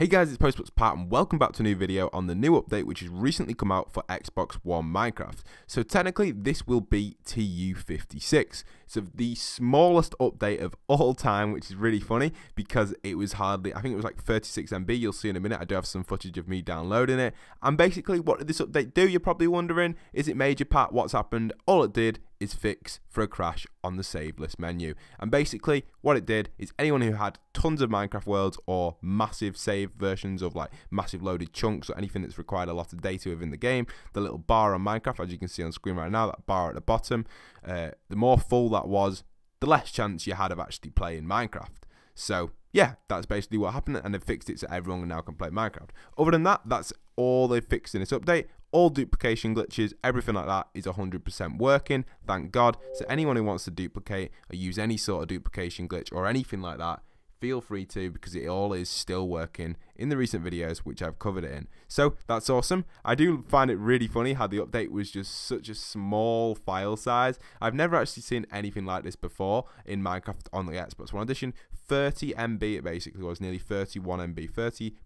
Hey guys, it's Postbox Pat and welcome back to a new video on the new update which has recently come out for Xbox One Minecraft. So technically this will be TU56. So the smallest update of all time which is really funny because it was hardly, I think it was like 36 MB, you'll see in a minute, I do have some footage of me downloading it. And basically what did this update do, you're probably wondering, is it major Pat, what's happened? All it did is fix for a crash on the save list menu. And basically, what it did is anyone who had tons of Minecraft worlds or massive save versions of like massive loaded chunks or anything that's required a lot of data within the game, the little bar on Minecraft, as you can see on screen right now, that bar at the bottom, uh, the more full that was, the less chance you had of actually playing Minecraft. So yeah, that's basically what happened, and they fixed it so everyone now can play Minecraft. Other than that, that's all they fixed in this update all duplication glitches, everything like that is 100% working, thank God. So anyone who wants to duplicate or use any sort of duplication glitch or anything like that, feel free to because it all is still working in the recent videos which I've covered it in. So that's awesome. I do find it really funny how the update was just such a small file size. I've never actually seen anything like this before in Minecraft on the Xbox One Edition. 30 MB it basically was, nearly 31 MB, 30.59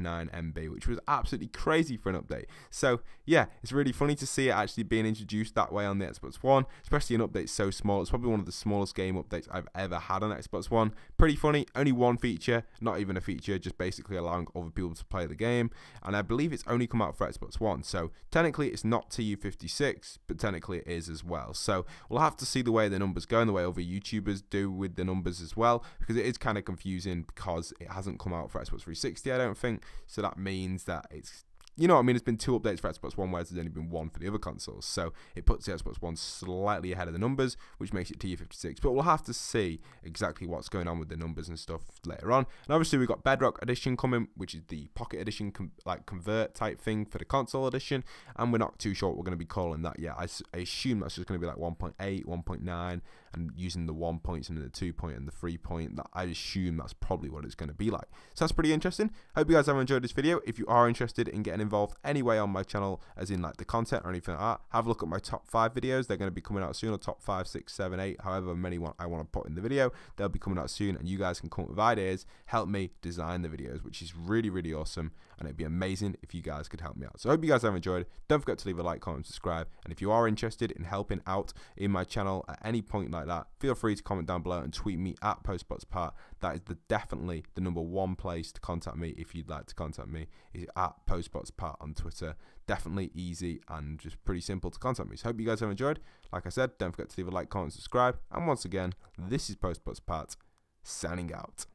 MB, which was absolutely crazy for an update. So yeah, it's really funny to see it actually being introduced that way on the Xbox One, especially an update so small. It's probably one of the smallest game updates I've ever had on Xbox One. Pretty funny, only one feature, not even a feature, just basically basically allowing other people to play the game. And I believe it's only come out for Xbox One. So technically it's not TU56, but technically it is as well. So we'll have to see the way the numbers go and the way other YouTubers do with the numbers as well, because it is kind of confusing because it hasn't come out for Xbox 360, I don't think. So that means that it's you know what I mean? It's been two updates for Xbox One, whereas there's only been one for the other consoles. So it puts the Xbox One slightly ahead of the numbers, which makes it TU56. But we'll have to see exactly what's going on with the numbers and stuff later on. And obviously we've got Bedrock Edition coming, which is the Pocket Edition, like convert type thing for the console edition. And we're not too sure what we're going to be calling that yet. I, assume that's just going to be like 1.8, 1.9, and using the one points and the two point and the three point. That I assume that's probably what it's going to be like. So that's pretty interesting. Hope you guys have enjoyed this video. If you are interested in getting involved anyway on my channel, as in like the content or anything like that, have a look at my top five videos. They're going to be coming out soon, or top five, six, seven, eight, however many I want to put in the video. They'll be coming out soon, and you guys can come up with ideas, help me design the videos, which is really, really awesome. And it'd be amazing if you guys could help me out. So I hope you guys have enjoyed. Don't forget to leave a like, comment, subscribe. And if you are interested in helping out in my channel at any point like that, feel free to comment down below and tweet me at postboxpat. That is the definitely the number one place to contact me if you'd like to contact me is at postboxpat on Twitter. Definitely easy and just pretty simple to contact me. So hope you guys have enjoyed. Like I said, don't forget to leave a like, comment, subscribe. And once again, this is Postbox Pat signing out.